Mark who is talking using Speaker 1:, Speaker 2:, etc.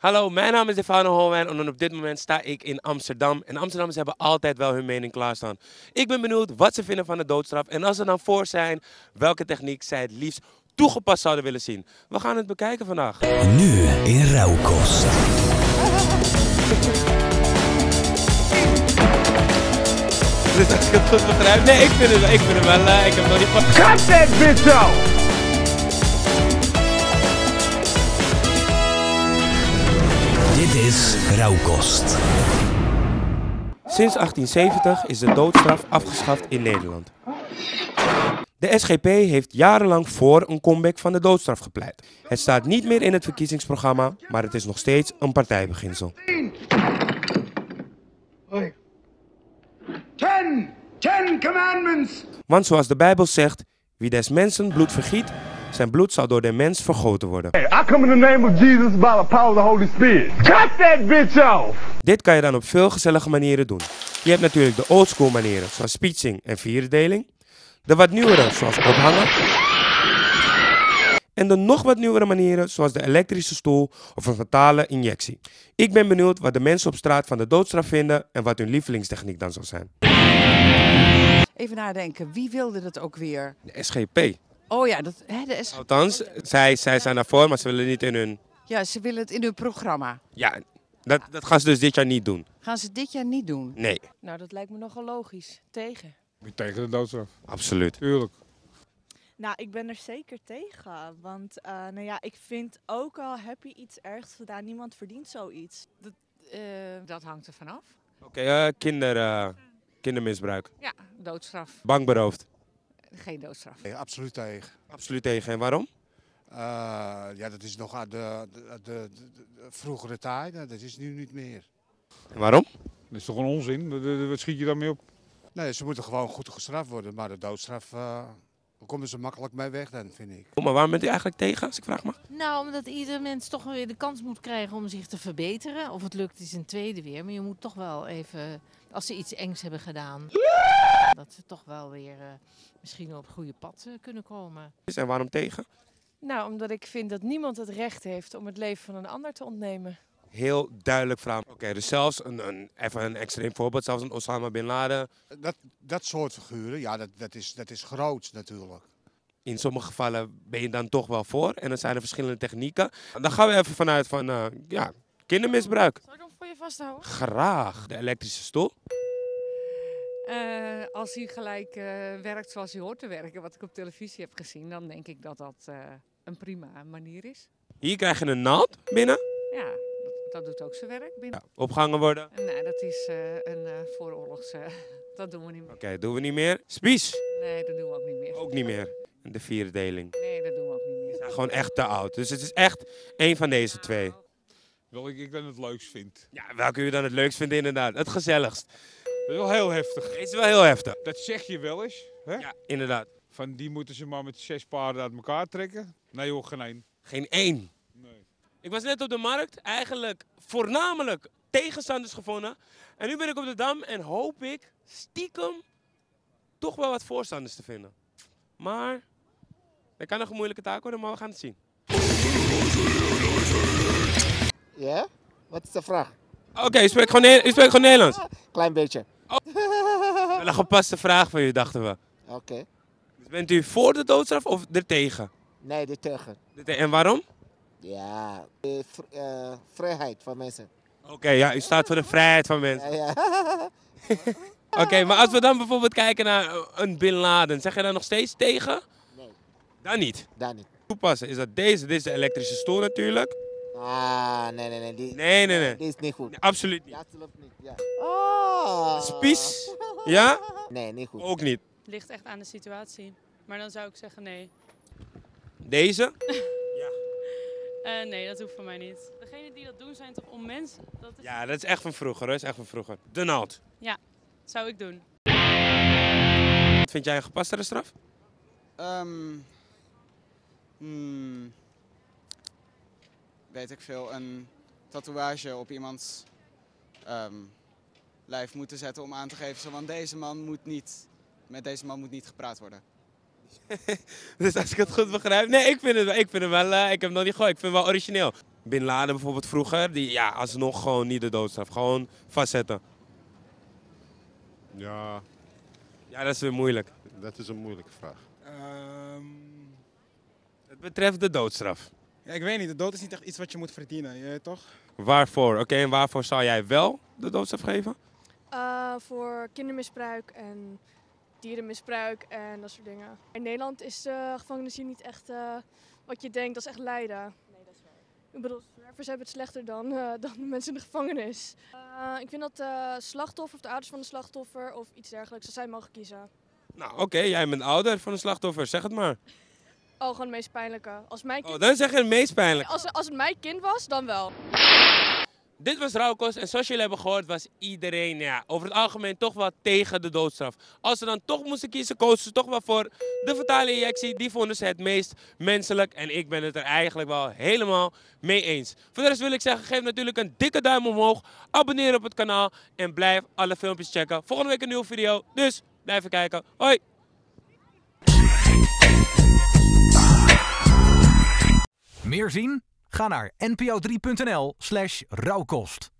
Speaker 1: Hallo, mijn naam is Stefano Holwijn en op dit moment sta ik in Amsterdam. En Amsterdammers hebben altijd wel hun mening klaarstaan. Ik ben benieuwd wat ze vinden van de doodstraf en als ze dan voor zijn, welke techniek zij het liefst toegepast zouden willen zien. We gaan het bekijken vandaag.
Speaker 2: Nu in Rauwkost.
Speaker 1: Dus als ik het goed begrijp, nee, ik vind het, wel- ik vind het wel, eh, ik heb nog niet van...
Speaker 3: Cut that bitch off!
Speaker 2: Is Rauwkost.
Speaker 1: Sinds 1870 is de doodstraf afgeschaft in Nederland. De SGP heeft jarenlang voor een comeback van de doodstraf gepleit. Het staat niet meer in het verkiezingsprogramma, maar het is nog steeds een partijbeginsel.
Speaker 3: Ten! Ten commandments!
Speaker 1: Want zoals de Bijbel zegt, wie des mensen bloed vergiet, zijn bloed zal door de mens vergoten worden.
Speaker 3: Hey, I come in the name of Jesus by the power of the Holy Spirit. Cut that bitch off!
Speaker 1: Dit kan je dan op veel gezellige manieren doen. Je hebt natuurlijk de oldschool manieren, zoals speeching en vierendeling. De wat nieuwere, zoals ophangen. En de nog wat nieuwere manieren, zoals de elektrische stoel of een fatale injectie. Ik ben benieuwd wat de mensen op straat van de doodstraf vinden en wat hun lievelingstechniek dan zal zijn.
Speaker 4: Even nadenken, wie wilde dat ook weer?
Speaker 1: De SGP.
Speaker 4: Oh ja, dat, hè, de S
Speaker 1: Althans, zij, zij zijn daarvoor, maar ze willen niet in hun...
Speaker 4: ja, ze willen het in hun programma.
Speaker 1: Ja, dat, dat gaan ze dus dit jaar niet doen.
Speaker 4: Gaan ze dit jaar niet doen?
Speaker 1: Nee,
Speaker 5: Nou, dat lijkt me nogal logisch. Tegen.
Speaker 6: Tegen de doodstraf,
Speaker 1: absoluut.
Speaker 6: tuurlijk.
Speaker 7: Nou, ik ben er zeker tegen. Want eh, nou ja, ik vind ook al heb je iets ergs gedaan, niemand verdient zoiets. Dat,
Speaker 4: Eh, dat hangt er vanaf.
Speaker 1: Oké, eh, kinder, eh, kindermisbruik.
Speaker 4: Ja, doodstraf.
Speaker 1: Bankberoofd.
Speaker 4: Geen doodstraf.
Speaker 8: Nee, absoluut tegen.
Speaker 1: Absoluut tegen. En waarom?
Speaker 8: Eh, ja, dat is nog uit de, de, de, de- de vroegere tijden. Dat is nu niet meer.
Speaker 1: En waarom?
Speaker 6: Dat is toch een onzin? Wat schiet je daarmee op?
Speaker 8: Nee, ze moeten gewoon goed gestraft worden. Maar de doodstraf, eh daar komen ze makkelijk mee weg dan, vind ik.
Speaker 1: Maar waarom bent u eigenlijk tegen, als ik vraag mag?
Speaker 9: Nou, omdat ieder mens toch weer de kans moet krijgen om zich te verbeteren. Of het lukt is een tweede weer. Maar je moet toch wel even, als ze iets engs hebben gedaan, dat ze toch wel weer eh, misschien op het goede pad eh, kunnen komen.
Speaker 1: En waarom tegen?
Speaker 5: Nou, omdat ik vind dat niemand het recht heeft om het leven van een ander te ontnemen.
Speaker 1: Heel duidelijk vraag. Oké, dus zelfs een, een, even een extreem voorbeeld, zelfs een Osama Bin Laden.
Speaker 8: Dat, dat soort figuren, ja, dat, dat, is, dat is groot natuurlijk.
Speaker 1: In sommige gevallen ben je dan toch wel voor. En dan zijn er verschillende technieken. Dan gaan we even vanuit van, eh, ja, kindermisbruik.
Speaker 5: Zal ik hem voor je vasthouden?
Speaker 1: Graag. De elektrische stoel.
Speaker 10: Eh, als hij gelijk eh, werkt zoals hij hoort te werken, wat ik op televisie heb gezien, dan denk ik dat dat eh, een prima manier is.
Speaker 1: Hier krijg je een naald binnen.
Speaker 10: Ja, dat, doet ook zijn werk binnen.
Speaker 1: Opgehangen worden.
Speaker 10: En, Nee, dat is eh, een eh vooroorlogs... eh, dat doen we niet meer.
Speaker 1: Oké, doen we niet meer. Spies.
Speaker 10: Nee, dat doen we ook niet meer.
Speaker 1: Ook niet meer. En De vierdeling.
Speaker 10: Nee, dat doen we ook niet meer.
Speaker 1: gewoon echt te oud. Dus het is echt één van deze twee.
Speaker 6: Wel ik, ik dan het leukst vind.
Speaker 1: Ja, welke u dan het leukst vindt inderdaad. Het gezelligst.
Speaker 6: Dat is wel heel heftig.
Speaker 1: Het is wel heel heftig.
Speaker 6: Dat zeg je wel eens. Hè?
Speaker 1: Ja, inderdaad.
Speaker 6: Van die moeten ze maar met zes paarden uit elkaar trekken. Nee hoor, geen één.
Speaker 1: Geen één. Ik was net op de markt, eigenlijk voornamelijk tegenstanders gevonden. En nu ben ik op de Dam en hoop ik stiekem toch wel wat voorstanders te vinden. Maar, dat kan nog een moeilijke taak worden, maar we gaan het zien.
Speaker 11: Ja? Wat is de vraag?
Speaker 1: Oké, u, spreekt gewoon Ne- u spreekt gewoon Nederlands.
Speaker 11: Klein beetje.
Speaker 1: Wel een gepaste vraag van u, dachten we.
Speaker 11: Oké.
Speaker 1: Dus bent u voor de doodstraf of er tegen?
Speaker 11: Nee, de tegen.
Speaker 1: Er te- En waarom?
Speaker 11: Ja, de vr- eh, vrijheid van mensen.
Speaker 1: Oké, ja, u staat voor de vrijheid van mensen.
Speaker 11: Ja, ja.
Speaker 1: Oké, maar als we dan bijvoorbeeld kijken naar eh, een Bin Laden, zeg je daar nog steeds tegen?
Speaker 11: Nee,
Speaker 1: Dan niet.
Speaker 11: daar niet.
Speaker 1: Toepassen, is dat deze? Dit is de elektrische stoel natuurlijk.
Speaker 11: Ah, nee, nee, nee. Die,
Speaker 1: Nee, nee, nee.
Speaker 11: Die is niet goed.
Speaker 1: Nee, absoluut niet.
Speaker 11: Ja, absoluut niet. Ja. Oh.
Speaker 1: Spies? Ja?
Speaker 11: Nee, niet goed.
Speaker 1: Ook niet.
Speaker 5: Ligt echt aan de situatie. Maar dan zou ik zeggen nee.
Speaker 1: Deze?
Speaker 5: Eh, nee, dat hoeft voor mij niet. Degenen die dat doen zijn toch onmensen? Dat is...
Speaker 1: Ja, dat is echt van vroeger. Dat is echt van vroeger. De naald.
Speaker 5: zou ik doen.
Speaker 1: Wat vind jij een gepastere straf?
Speaker 12: Ehm, hmm, weet ik veel, een tatoeage op iemands ehm, lijf moeten zetten om aan te geven, zo, want deze man moet niet, met deze man moet niet gepraat worden.
Speaker 1: Dus als ik het goed begrijp. Nee, ik vind het wel. Ik, vind het wel, eh, ik heb het nog niet gehoord. Ik vind het wel origineel. Bin Laden bijvoorbeeld vroeger, die ja, alsnog gewoon niet de doodstraf. Gewoon vastzetten.
Speaker 13: Ja,
Speaker 1: Ja, dat is weer moeilijk.
Speaker 13: dat is een moeilijke vraag.
Speaker 14: Ehm,
Speaker 1: Het betreft de doodstraf.
Speaker 14: ja, ik weet niet, de dood is niet echt iets wat je moet verdienen, je weet toch?
Speaker 1: Waarvoor? Oké, en waarvoor zou jij wel de doodstraf geven?
Speaker 15: Eh, voor kindermisbruik en dierenmisbruik en dat soort dingen. In Nederland is de gevangenis hier niet echt eh, wat je denkt, dat is echt lijden. Nee, dat is waar. Ik bedoel, zwervers hebben het slechter dan, eh, dan de mensen in de gevangenis. Eh, ik vind dat de slachtoffer of de ouders van de slachtoffer of iets dergelijks, dat zij mogen kiezen.
Speaker 1: Nou, oké, jij bent ouder van de slachtoffer, zeg het maar.
Speaker 15: Oh, gewoon het meest pijnlijke. Als, mijn kind...
Speaker 1: Oh, dan zeg je het meest pijnlijk.
Speaker 15: als, als het mijn kind was, dan wel.
Speaker 1: Dit was Rauwkost en zoals jullie hebben gehoord was iedereen ja, over het algemeen toch wel tegen de doodstraf. Als ze dan toch moesten kiezen, kozen ze toch wel voor de fatale injectie. Die vonden ze het meest menselijk en ik ben het er eigenlijk wel helemaal mee eens. Voor wil ik zeggen, geef natuurlijk een dikke duim omhoog, abonneer op het kanaal en blijf alle filmpjes checken. Volgende week een nieuwe video, dus blijf kijken. Hoi!
Speaker 2: Meer zien? Ga naar npo3.nl slash rauwkost.